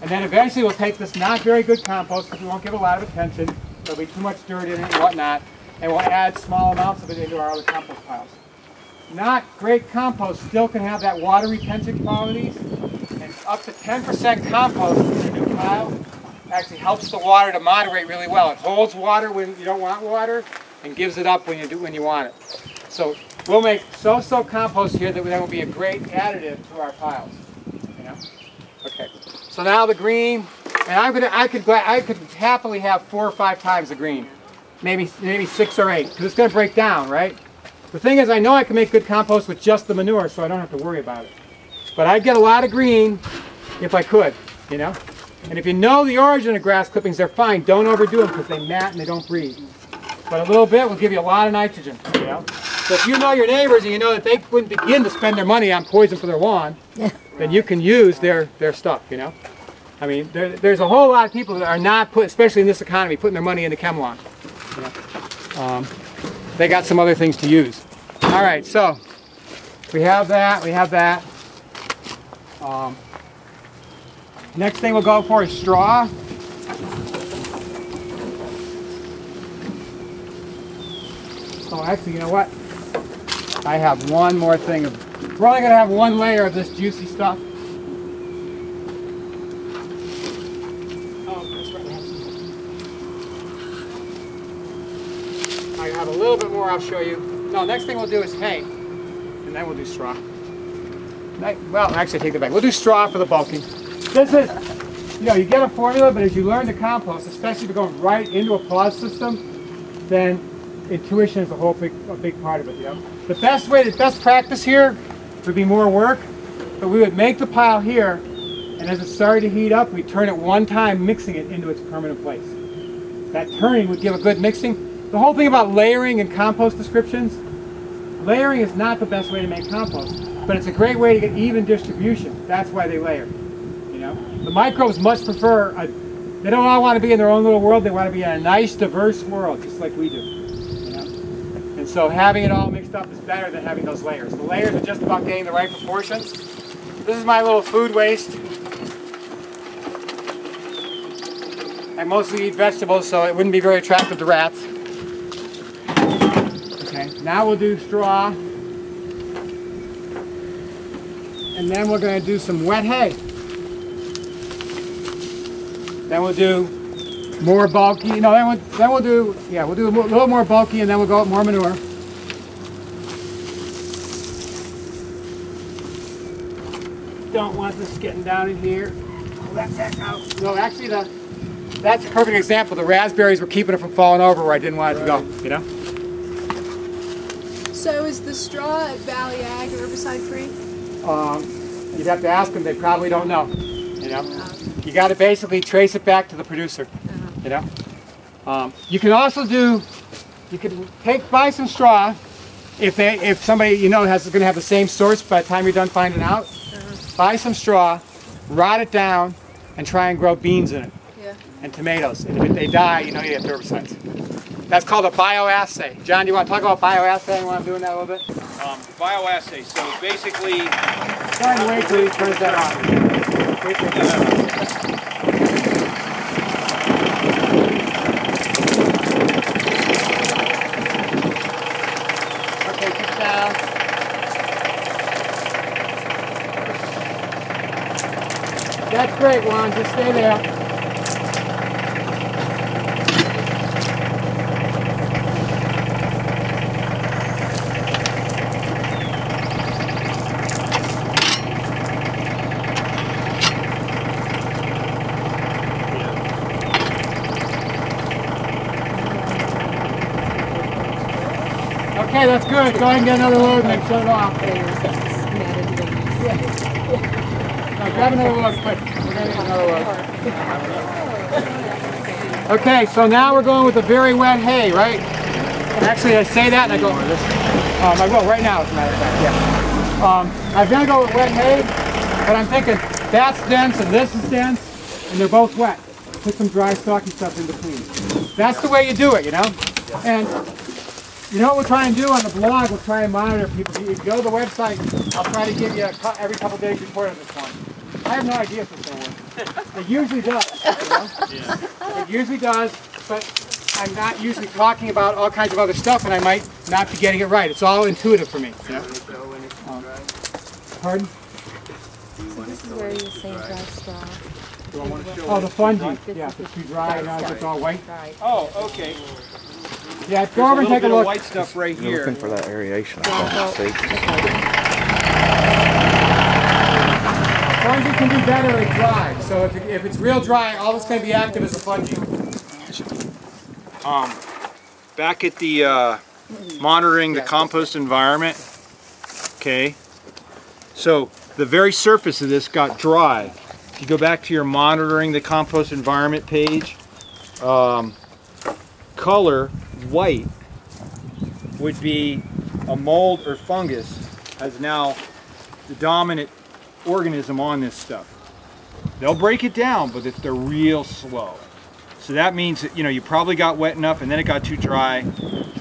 And then eventually we'll take this not very good compost because we won't give a lot of attention. There'll be too much dirt in it and whatnot. And we'll add small amounts of it into our other compost piles. Not great compost still can have that water retention qualities. And up to 10% compost in a new pile actually helps the water to moderate really well. It holds water when you don't want water and gives it up when you do when you want it. So we'll make so-so compost here that that will be a great additive to our piles. You know? Okay. So now the green, and I'm gonna, I could, I could happily have four or five times the green, maybe, maybe six or eight, because it's gonna break down, right? The thing is, I know I can make good compost with just the manure, so I don't have to worry about it. But I'd get a lot of green if I could, you know? And if you know the origin of grass clippings, they're fine. Don't overdo them because they mat and they don't breathe. But a little bit will give you a lot of nitrogen, you know? So if you know your neighbors and you know that they wouldn't begin to spend their money on poison for their lawn, then you can use their, their stuff, you know? I mean, there, there's a whole lot of people that are not put, especially in this economy, putting their money into. You know? um, they got some other things to use. All right, so we have that, we have that. Um, next thing we'll go for is straw. Oh, actually, you know what? I have one more thing. Of, we're only going to have one layer of this juicy stuff. Oh, that's right. I have a little bit more I'll show you. No, next thing we'll do is hay. And then we'll do straw. Well, actually, take it back. We'll do straw for the bulking. This is, you know, you get a formula, but as you learn to compost, especially if you're going right into a pause system, then intuition is a whole big, a big part of it, you know. The best way, the best practice here would be more work, but we would make the pile here, and as it started to heat up, we turn it one time, mixing it into its permanent place. That turning would give a good mixing. The whole thing about layering and compost descriptions, layering is not the best way to make compost, but it's a great way to get even distribution. That's why they layer. You know, the microbes much prefer a, they don't all want to be in their own little world. They want to be in a nice, diverse world, just like we do. And so having it all mixed up is better than having those layers. The layers are just about getting the right proportions. This is my little food waste. I mostly eat vegetables, so it wouldn't be very attractive to rats. Okay, now we'll do straw. And then we're going to do some wet hay. Then we'll do more bulky. No, then we'll, then we'll do, yeah, we'll do a little more bulky and then we'll go with more manure. Don't want this getting down in here. Let that back out. No, actually, the, that's a perfect example. The raspberries were keeping it from falling over where I didn't want it to go, you know? So is the straw at Valley Ag herbicide free? Um, you'd have to ask them. They probably don't know, you know? Uh, you got to basically trace it back to the producer you know. Um, you can also do, you can take, buy some straw if they, if somebody you know has going to have the same source by the time you're done finding out. Uh -huh. Buy some straw, rot it down, and try and grow beans in it. Yeah. And tomatoes. And if they die, you know you have herbicides. That's called a bioassay. John, do you want to talk about bioassay while I'm doing that a little bit? Um, bioassay, so basically... Sorry, wait till he turns that on. Wait till he turns that on. That's great, Juan. Just stay there. Okay, that's good. Go ahead and get another load and then shut it off. Yeah. Now grab another load quick. Okay, so now we're going with the very wet hay, right? Actually, I say that and I go, um, I will right now, as a matter of fact, yeah. Um, I'm to go with wet hay, but I'm thinking that's dense and this is dense, and they're both wet. Put some dry stocky stuff in between. That's the way you do it, you know? And you know what we'll try and do on the blog? We'll try and monitor people. You go to the website, I'll try to give you a, every couple days report on this one. I have no idea if it's going to work. It usually does. you know? It usually does, but I'm not usually talking about all kinds of other stuff, and I might not be getting it right. It's all intuitive for me. You know? Um, pardon? This is where you say dry straw. Oh, the fungi. Yeah, is it's too dry now. It's all white. Dry. Oh, okay. Yeah, go over and take a bit of look. white stuff right You're here. looking for that aeration. I Well, think. Fungi can do better at dry. So if, it, if it's real dry, all that's going to be active is the fungi. Um, back at the uh, monitoring the compost environment. Okay. So the very surface of this got dry. If you go back to your monitoring the compost environment page, um, color white would be a mold or fungus as now the dominant organism on this stuff. They'll break it down, but if they're real slow. So that means that you know you probably got wet enough and then it got too dry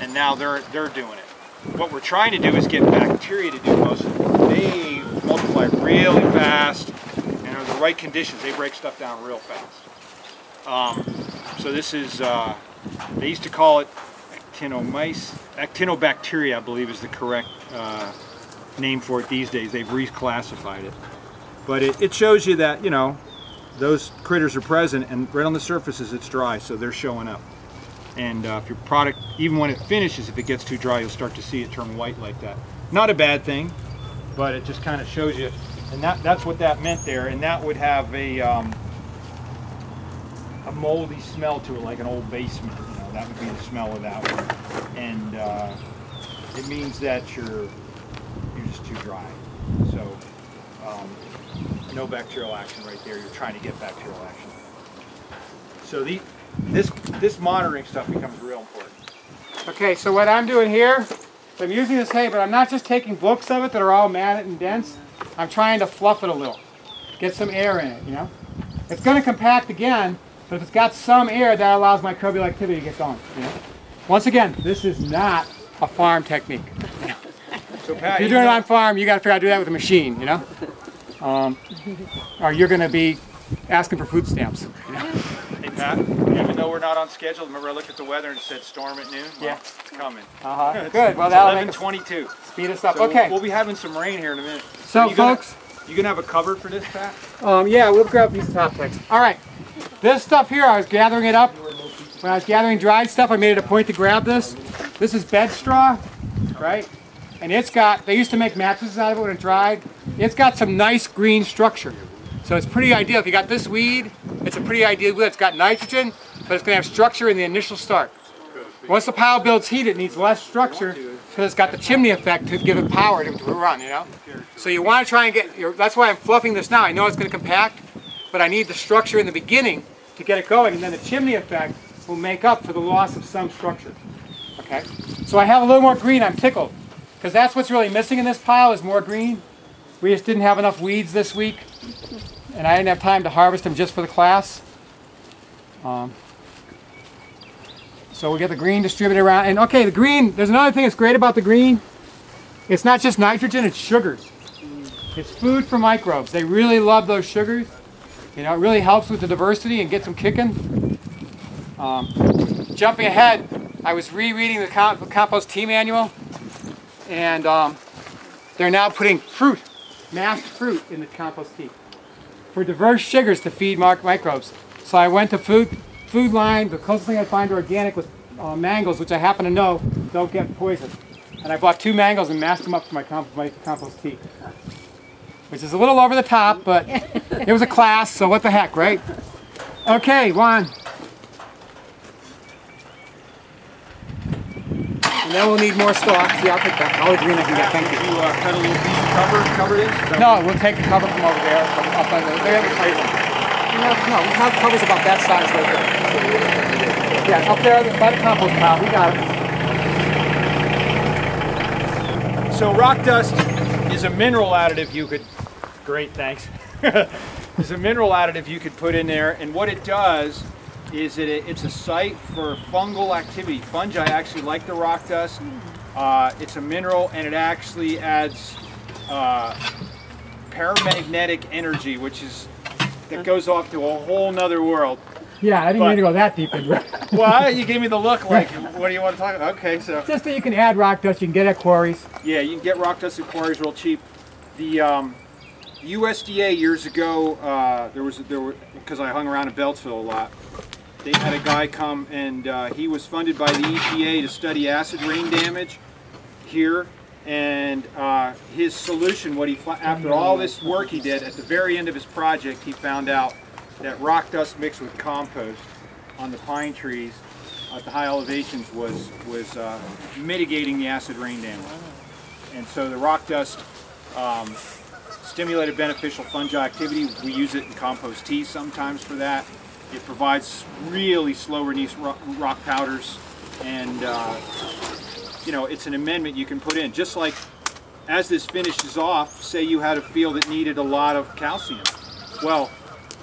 and now they're they're doing it. What we're trying to do is get bacteria to do most of it. They multiply really fast and under the right conditions they break stuff down real fast. Um, so this is uh, they used to call it actinomyces, actinobacteria I believe is the correct uh, name for it these days. They've reclassified it. But it, it shows you that, you know, those critters are present and right on the surfaces it's dry so they're showing up. And uh, if your product even when it finishes if it gets too dry you'll start to see it turn white like that. Not a bad thing but it just kind of shows you. And that that's what that meant there. And that would have a um, a moldy smell to it like an old basement you know that would be the smell of that one. And uh, it means that you're you're too dry so um, no bacterial action right there. You're trying to get bacterial action. So the this this monitoring stuff becomes real important. Okay, so what I'm doing here, I'm using this hay, but I'm not just taking books of it that are all matted and dense. I'm trying to fluff it a little, get some air in it, you know? It's going to compact again, but if it's got some air, that allows microbial activity to get going, you know? Once again, this is not a farm technique. So Pat, If you're doing it on farm, you got to figure out how to do that with a machine, you know? Um, or you're going to be asking for food stamps. hey Pat, even though we're not on schedule, remember I looked at the weather and it said storm at noon. Well, Yeah. it's coming. Uh-huh. Good. Well, that'll make us 11:22. speed us up. So we'll- Okay. we'll, be having some rain here in a minute. So, you gonna- folks, You gonna have a cover for this, Pat? Um, yeah, we'll grab these top text. All right, this stuff here, I was gathering it up. When I was gathering dried stuff, I made it a point to grab this. This is bed straw, right? And it's got, they used to make mattresses out of it when it dried. It's got some nice green structure. So it's pretty ideal. If you got this weed, it's a pretty ideal weed. It's got nitrogen, but it's gonna have structure in the initial start. Once the pile builds heat, it needs less structure because it's got the chimney effect to give it power to, run, you know? So you want to try and get, your, that's why I'm fluffing this now. I know it's going to compact, but I need the structure in the beginning to get it going, and then the chimney effect will make up for the loss of some structure. Okay? So I have a little more green. I'm tickled because that's what's really missing in this pile is more green. We just didn't have enough weeds this week, and I didn't have time to harvest them just for the class. Um, so we get the green distributed around. And okay, the green, there's another thing that's great about the green. It's not just nitrogen, it's sugars. It's food for microbes. They really love those sugars. You know, it really helps with the diversity and gets them kicking. Um, jumping ahead, I was rereading the com- compost tea manual, and um, they're now putting fruit, mashed fruit, in the compost tea for diverse sugars to feed microbes. So I went to food Food Lion. The closest thing I find organic was uh, mangoes, which I happen to know don't get poisoned. And I bought two mangoes and mashed them up for my, comp- my compost tea. Which is a little over the top, but it was a class, so what the heck, right? Okay, Juan. And then we'll need more stalks. Yeah, I'll take that. All the green I can get. Thank you. You uh, cut a little piece of cover, cover this? No, we'll take the cover from over there, from up on the, they have a table. No, no, we have covers about that size right there. Yeah, up there by the compost pile, we got it. So rock dust is a mineral additive you could, great, thanks. is a mineral additive you could put in there, and what it does is that it, it's a site for fungal activity. Fungi actually like the rock dust. Uh, it's a mineral, and it actually adds uh, paramagnetic energy, which is that goes off to a whole nother world. Yeah, I didn't But- mean to go that deep into it. Well, you gave me the look like, what do you want to talk about? Okay, so Just that you can add rock dust, you can get at quarries. yeah, you can get rock dust at quarries real cheap. The um, USDA years ago, uh, there was there were because I hung around in Beltsville a lot. They had a guy come and uh, he was funded by the EPA to study acid rain damage here. And uh, his solution, what he after all this work he did, at the very end of his project, he found out that rock dust mixed with compost on the pine trees at the high elevations was was uh, mitigating the acid rain damage. And so the rock dust um, stimulated beneficial fungi activity. We use it in compost tea sometimes for that. It provides really slow release rock, powders, and uh, you know it's an amendment you can put in. Just like as this finishes off, say you had a field that needed a lot of calcium. Well,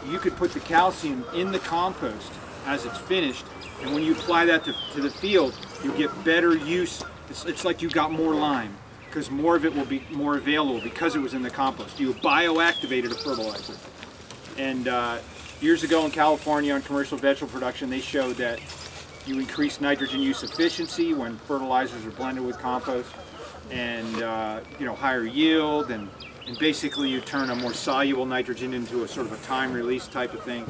you could put the calcium in the compost as it's finished, and when you apply that to, to the field, you get better use. It's, it's like you got more lime because more of it will be more available because it was in the compost. You bioactivated a fertilizer. And uh, years ago in California on commercial vegetable production, they showed that you increase nitrogen use efficiency when fertilizers are blended with compost, and uh, you know higher yield, and and basically you turn a more soluble nitrogen into a sort of a time release type of thing.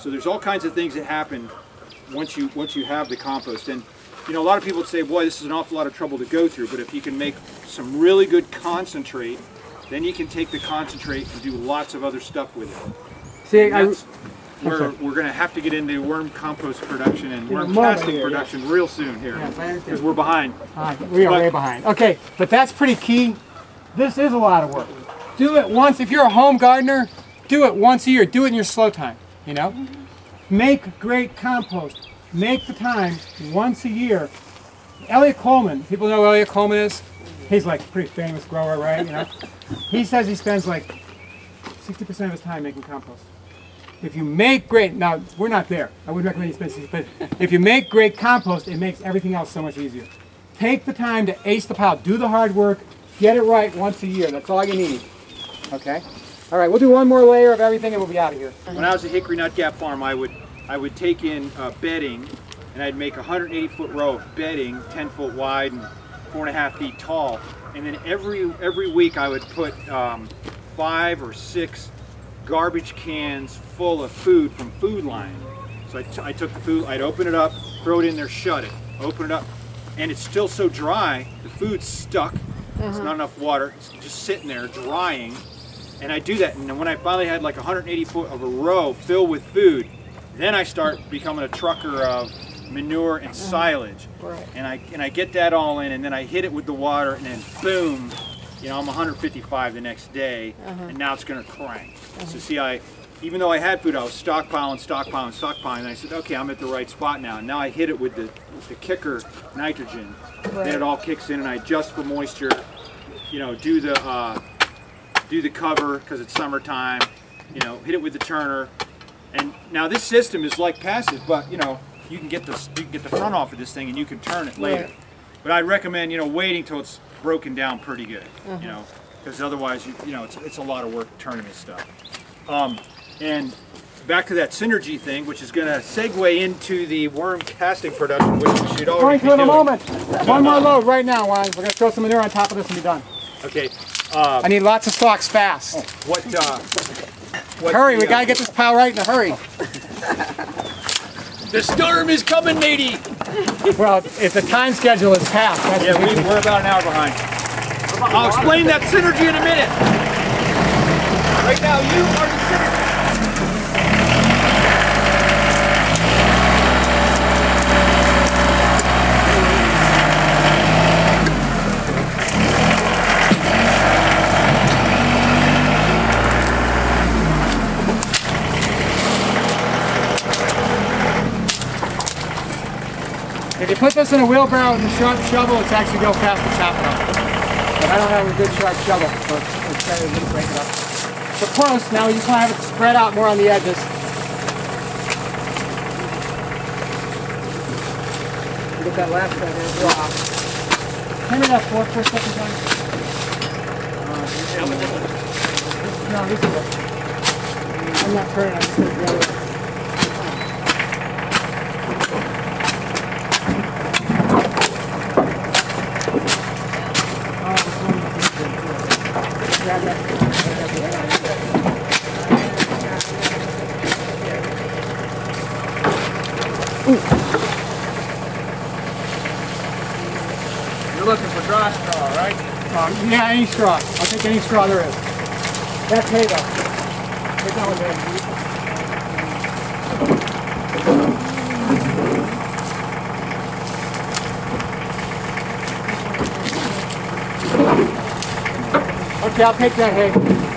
So there's all kinds of things that happen once you once you have the compost. And you know a lot of people would say, boy, this is an awful lot of trouble to go through. But if you can make some really good concentrate, then you can take the concentrate and do lots of other stuff with it. See, I, sorry. we're going to have to get into worm compost production and worm casting here, production real soon here Yes, I understand. because we're behind. Ah, we are But- way behind. Okay, but that's pretty key. This is a lot of work. Do it once. If you're a home gardener, do it once a year. Do it in your slow time. You know, make great compost. Make the time once a year. Eliot Coleman. People know who Eliot Coleman is. He's like a pretty famous grower, right? You know, he says he spends like 60% of his time making compost. If you make great, now we're not there. I wouldn't recommend spend 60, but if you make great compost, it makes everything else so much easier. Take the time to ace the pile. Do the hard work. Get it right once a year. That's all you need. Okay? All right, we'll do one more layer of everything and we'll be out of here. When I was at Hickory Nut Gap Farm, I would I would take in uh, bedding, and I'd make a 180 foot row of bedding, 10 foot wide and four and a half feet tall. And then every every week I would put um, five or six garbage cans full of food from Food Lion. So I, t- I took the food, I'd open it up, throw it in there, shut it, open it up, and it's still so dry. The food's stuck. It's not uh-huh. enough water. It's just sitting there drying. And I do that, and then when I finally had like 180 foot of a row filled with food, then I start becoming a trucker of manure and uh-huh. silage. Right. And I and I get that all in, and then I hit it with the water, and then boom, you know, I'm 155 the next day, and now it's gonna crank. So see, I even though I had food, I was stockpiling, stockpiling, stockpiling. And I said, okay, I'm at the right spot now. And now I hit it with the, with the kicker nitrogen. Then it all kicks in, and I adjust for moisture. You know, do the uh, do the cover because it's summertime. You know, hit it with the turner. And now this system is like passive, but you know, you can get the you can get the front off of this thing, and you can turn it later. Right. But I'd recommend, you know, waiting till it's broken down pretty good. You know, because otherwise, you, you know, it's, it's a lot of work turning this stuff. Um, and back to that synergy thing, which is going to segue into the worm casting production, which we should already be in a moment. One more load right now, Juan. We're going to throw some manure on top of this and be done. Okay. Uh, I need lots of stalks fast. what? Uh, what Hurry, the, we uh, got to get this pile right in a hurry. The storm is coming, matey. Well, if the time schedule is passed, that's Yeah, we, we're about an hour behind. I'll explain that synergy in a minute. Right now, you are put this in a wheelbarrow with a sharp shovel, it's actually go fast to chop it up. But I don't have a good sharp shovel, so it's, better to break it up. So close. Now you just want to have it spread out more on the edges. Get that last one there as well. Me that fork for a second, John. Uh, no, this is it. I'm not turning, I'm just gonna grab it. Oh, this one is easier. Grab that. You're looking straw, right? Um, yeah, any straw. I'll take any straw there is. That's hay though. Take that one, man. Okay, I'll take that hay.